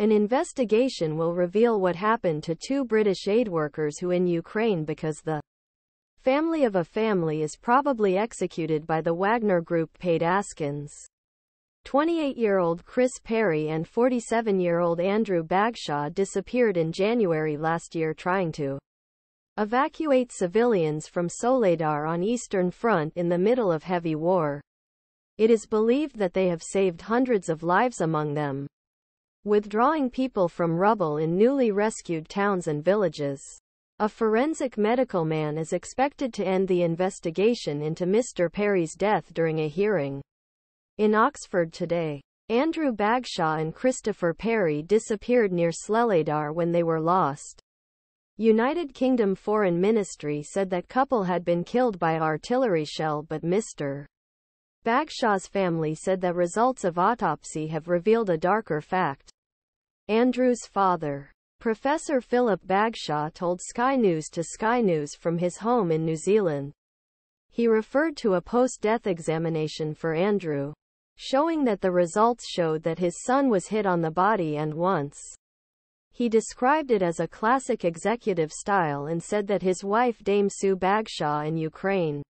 An investigation will reveal what happened to two British aid workers who in Ukraine because the family of a family is probably executed by the Wagner Group paid Askins. 28-year-old Chris Parry and 47-year-old Andrew Bagshaw disappeared in January last year trying to evacuate civilians from Soledar on Eastern Front in the middle of heavy war. It is believed that they have saved hundreds of lives among them, withdrawing people from rubble in newly rescued towns and villages. A forensic medical man is expected to end the investigation into Mr. Parry's death during a hearing. In Oxford today, Andrew Bagshaw and Christopher Parry disappeared near Sleladar when they were lost. United Kingdom Foreign Ministry said that couple had been killed by artillery shell but Mr. Bagshaw's family said that results of autopsy have revealed a darker fact. Andrew's father, Professor Philip Bagshaw told Sky News to Sky News from his home in New Zealand. He referred to a post-death examination for Andrew showing that the results showed that his son was hit on the body and once. He described it as a classic executive style and said that his wife Dame Sue Bagshaw in Ukraine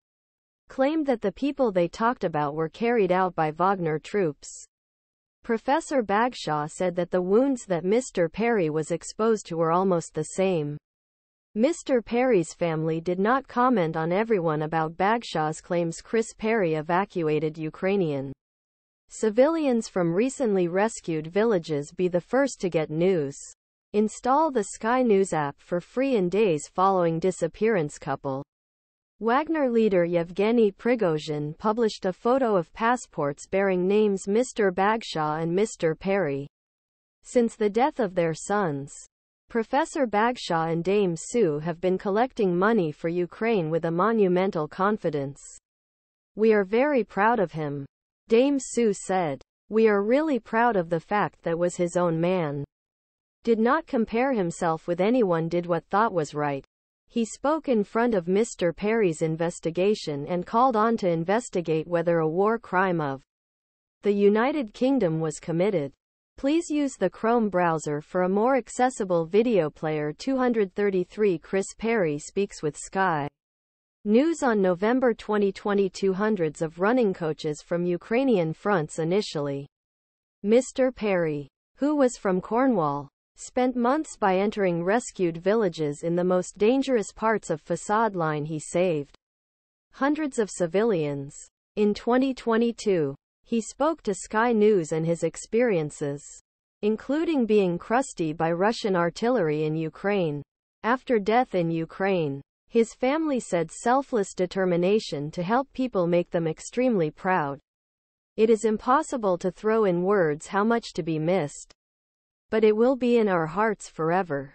claimed that the people they talked about were carried out by Wagner troops. Professor Bagshaw said that the wounds that Mr. Parry was exposed to were almost the same. Mr. Parry's family did not comment on everyone about Bagshaw's claims Chris Parry evacuated Ukrainian Civilians from recently rescued villages be the first to get news. Install the Sky News app for free in days following disappearance couple. Wagner leader Yevgeny Prigozhin published a photo of passports bearing names Mr. Bagshaw and Mr. Parry. Since the death of their sons, Professor Bagshaw and Dame Sue have been collecting money for Ukraine with a monumental confidence. We are very proud of him. Dame Sue said. We are really proud of the fact that was his own man. Did not compare himself with anyone did what thought was right. He spoke in front of Mr. Parry's investigation and called on to investigate whether a war crime of the United Kingdom was committed. Please use the Chrome browser for a more accessible video player 233 Chris Parry speaks with Sky. News on November 2022 Hundreds of running coaches from Ukrainian fronts initially. Mr. Parry, who was from Cornwall, spent months by entering rescued villages in the most dangerous parts of facade line he saved. Hundreds of civilians. In 2022, he spoke to Sky News and his experiences, including being crusty by Russian artillery in Ukraine. After death in Ukraine, his family said selfless determination to help people make them extremely proud. It is impossible to throw in words how much to be missed. But it will be in our hearts forever.